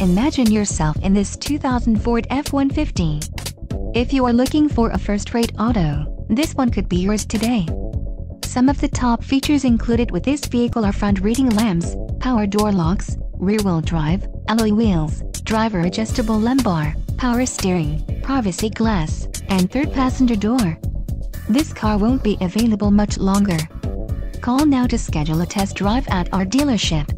Imagine yourself in this 2000 Ford F-150. If you are looking for a first-rate auto, this one could be yours today. Some of the top features included with this vehicle are front reading lamps, power door locks, rear-wheel drive, alloy wheels, driver adjustable lumbar, power steering, privacy glass, and third passenger door. This car won't be available much longer. Call now to schedule a test drive at our dealership.